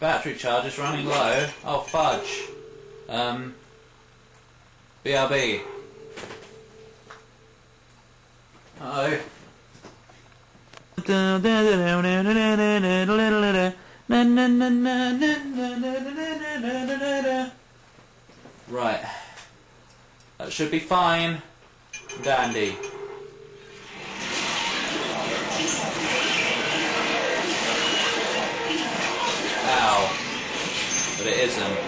Battery charge is running low. Oh, fudge. Um, BRB. Oh. Right. That should be fine. Dandy. Ow. But it isn't.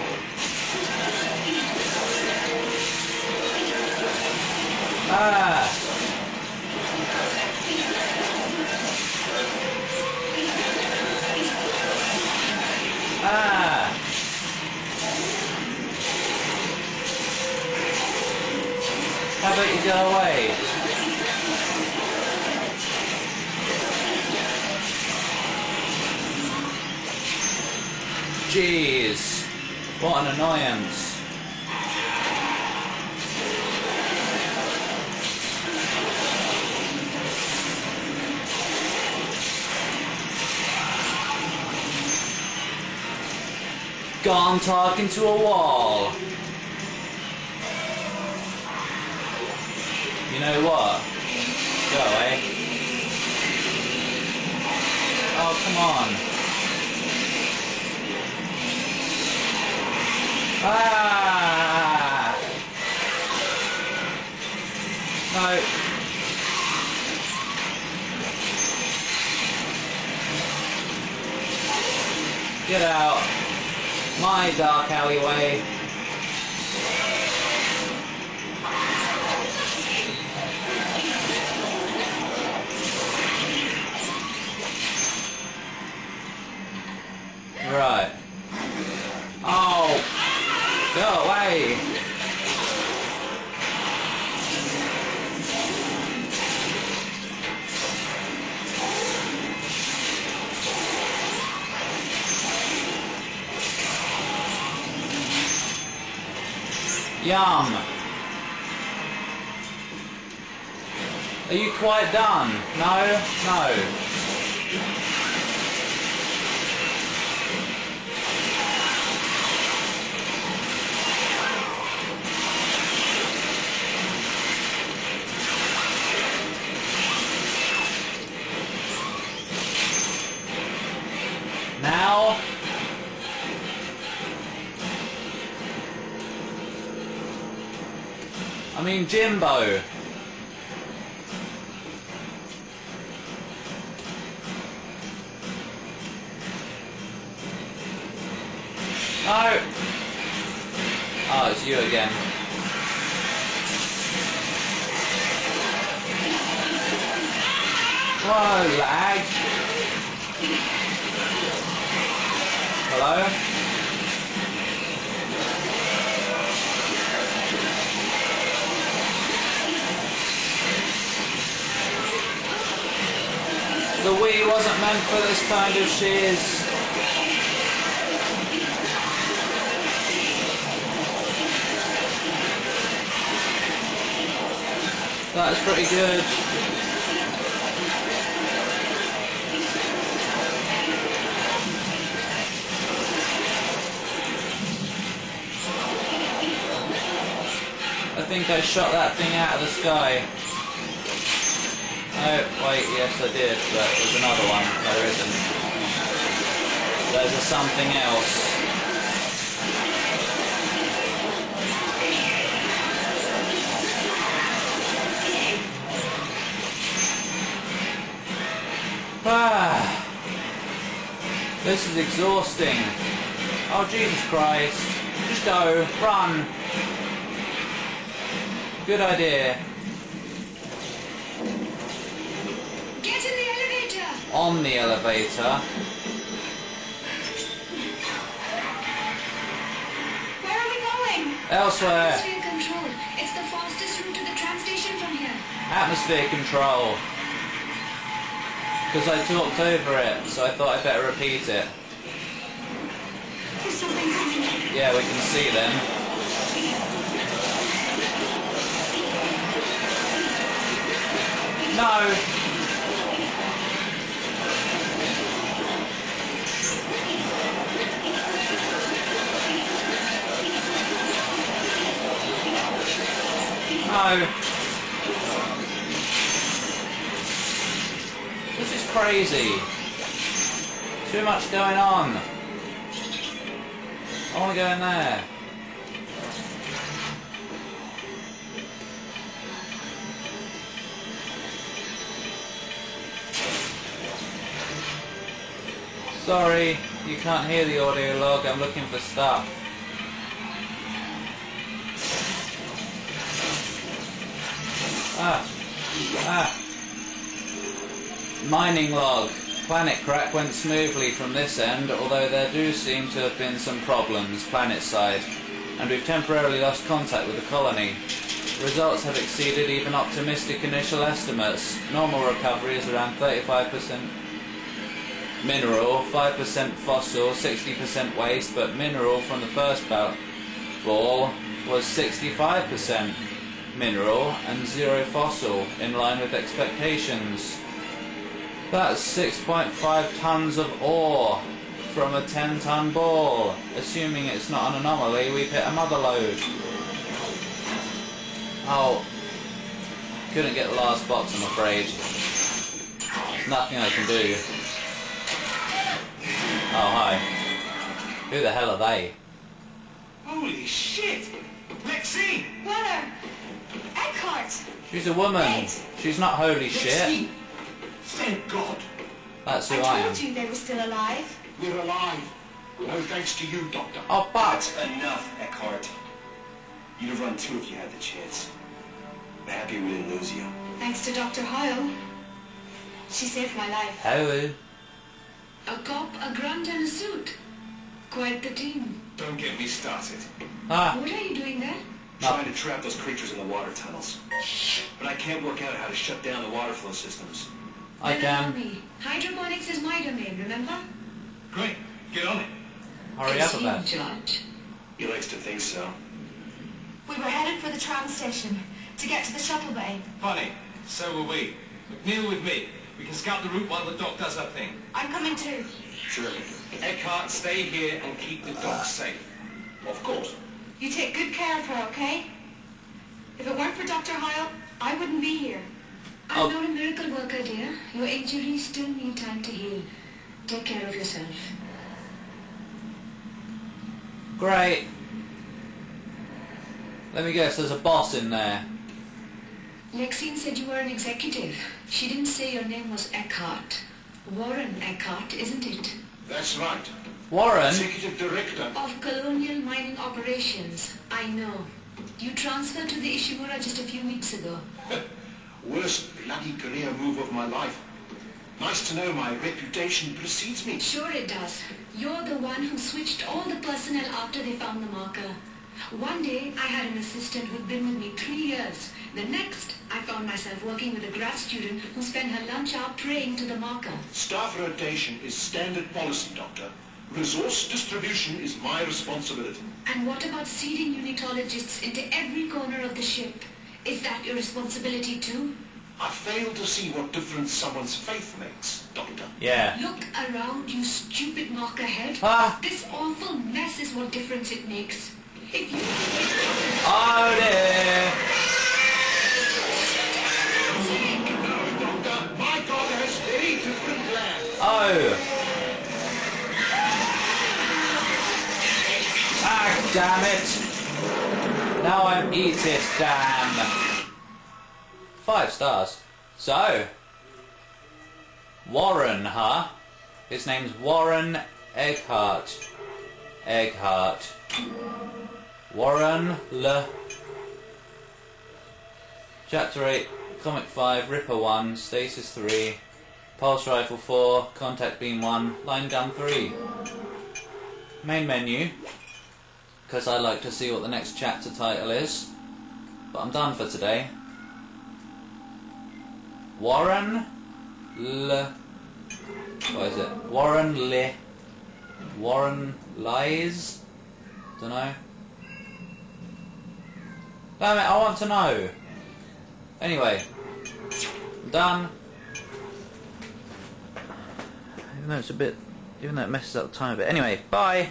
Ah! Ah! How about you go away? Jeez. What an annoyance. Gone talking to a wall. You know what? Go away. Oh, come on. Ah! No. Get out. My dark alleyway. Right. Go away! Yum! Are you quite done? No? No. I mean Jimbo. No! Oh, it's you again. Whoa, lag. Hello? The Wii wasn't meant for this kind of shiz. That's pretty good. I think I shot that thing out of the sky. Oh, wait, yes I did, but there's another one. There isn't. There's a something else. Ah, this is exhausting. Oh, Jesus Christ. Just go, run. Good idea. Get in the elevator! On the elevator. Where are we going? Elsewhere. Atmosphere control. It's the fastest route to the tram station from here. Atmosphere control. Because I talked over it, so I thought I'd better repeat it. There's something coming. Yeah, we can see them. No! This is crazy. Too much going on. I want to go in there. Sorry, you can't hear the audio log. I'm looking for stuff. Ah. Ah. Mining log. Planet crack went smoothly from this end, although there do seem to have been some problems planet side, and we've temporarily lost contact with the colony. Results have exceeded even optimistic initial estimates. Normal recovery is around 35% mineral, 5% fossil, 60% waste, but mineral from the first ball was 65% mineral and zero fossil, in line with expectations. That's 6.5 tons of ore from a 10 ton ball. Assuming it's not an anomaly, we've hit a mother lode. Oh, couldn't get the last box, I'm afraid. There's nothing I can do. Oh, hi. Who the hell are they? Holy shit! Lexine! Weller! Eckhardt! She's a woman. Right. She's not holy shit. Lexine! Thank God! That's who I I am. told you they were still alive. We're alive. No thanks to you, Doctor. Oh, but That's enough, Eckhardt. You'd have run too if you had the chance. I'm happy we didn't lose you. Thanks to Dr. Howell. She saved my life. hello. A cop, a grunt, and a suit. Quite the team. Don't get me started. Ah, What are you doing there? Trying to trap those creatures in the water tunnels. But I can't work out how to shut down the water flow systems. I Then allow can. me. Hydroponics is my domain, remember? Great. Get on it. Hurry up a It's you, bit. Judge. He likes to think so. We were headed for the tram station to get to the shuttle bay. Funny. So were we. McNeill with me. We can scout the route while the doc does her thing. I'm coming too. Sure. Eckhardt, stay here and keep the doc safe. Of course. You take good care of her, okay? If it weren't for Dr. Howell, I wouldn't be here. Oh. I'm not a miracle worker, dear. Your injuries still need time to heal. Take care of yourself. Great. Let me guess, there's a boss in there. Lexine said you were an executive. She didn't say your name was Eckhardt. Warren Eckhardt, isn't it? That's right. Warren? Executive Director. Of Colonial Mining Operations. I know. You transferred to the Ishimura just a few weeks ago. Worst bloody career move of my life. Nice to know my reputation precedes me. Sure it does. You're the one who switched all the personnel after they found the marker. One day, I had an assistant who'd been with me three years. The next, I found myself working with a grad student who spent her lunch hour praying to the marker. Staff rotation is standard policy, Doctor. Resource distribution is my responsibility. And what about seeding unitologists into every corner of the ship? Is that your responsibility too? I fail to see what difference someone's faith makes, Doctor. Yeah. Look around, you stupid marker head. Ah. This awful mess is what difference it makes. If you... it. Now damn. Five stars. So. Warren, huh? His name's Warren Eckhardt. Eckhardt. Warren Le. Chapter 8, Comic 5, Ripper 1, Stasis 3, Pulse Rifle 4, Contact Beam 1, Line Gun 3. Main menu, because I like to see what the next chapter title is. But I'm done for today. Warren Le. What is it? Warren Le. Warren Lies? Dunno. Damn it, I want to know. Anyway, I'm done. Even though it's a bit, even though it messes up the time a bit. Anyway, bye.